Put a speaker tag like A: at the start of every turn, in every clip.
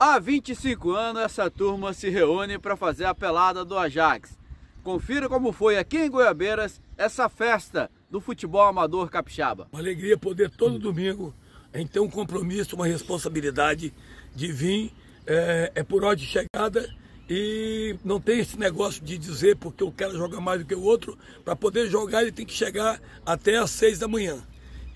A: Há 25 anos essa turma se reúne para fazer a pelada do Ajax. Confira como foi aqui em Goiabeiras essa festa do futebol amador capixaba.
B: Uma alegria poder todo domingo gente ter um compromisso, uma responsabilidade de vir é, é por hora de chegada e não tem esse negócio de dizer porque eu quero jogar mais do que o outro. Para poder jogar ele tem que chegar até às seis da manhã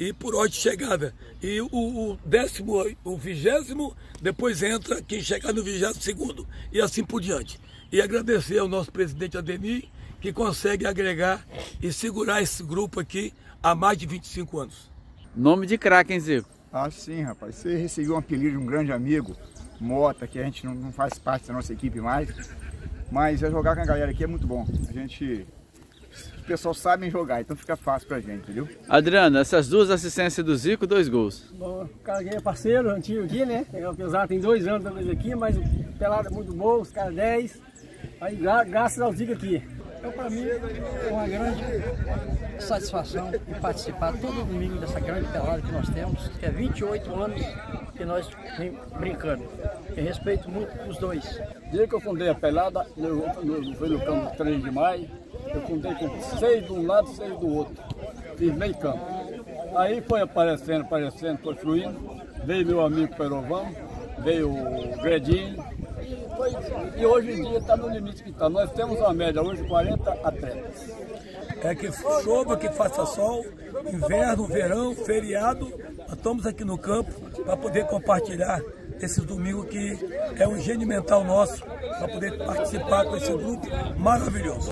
B: e por hora de chegada. E o, o, décimo, o vigésimo, depois entra quem chegar no vigésimo segundo. E assim por diante. E agradecer ao nosso presidente Ademir, que consegue agregar e segurar esse grupo aqui há mais de 25 anos.
A: Nome de craque, hein, Zico?
C: Ah, sim, rapaz. Você recebeu um apelido de um grande amigo, Mota, que a gente não, não faz parte da nossa equipe mais. Mas é jogar com a galera aqui é muito bom. A gente o pessoal sabem jogar, então fica fácil pra gente, entendeu?
A: Adriano, essas duas assistências do Zico, dois gols.
D: Bom, o cara é parceiro antigo aqui, né? Apesar tem dois anos talvez aqui, mas o pelado é muito bom, os caras 10. Aí graças ao Zico aqui. Então para mim é uma grande satisfação de participar todo domingo dessa grande pelada que nós temos, que é 28 anos que nós vem brincando. Eu respeito muito os dois. Desde que eu fundei a pelada, eu, fui no campo 3 de maio, eu contei com seis de um lado seis do outro. Fiz meio campo. Aí foi aparecendo, aparecendo, foi fluindo. Veio meu amigo Perovão, veio o Gredinho. E hoje em dia está no limite que está. Nós temos uma média hoje 40 atletas.
B: É que chova, que faça sol, inverno, verão, feriado, nós estamos aqui no campo para poder compartilhar esse domingo que é um gênio mental nosso, para poder participar com esse grupo maravilhoso.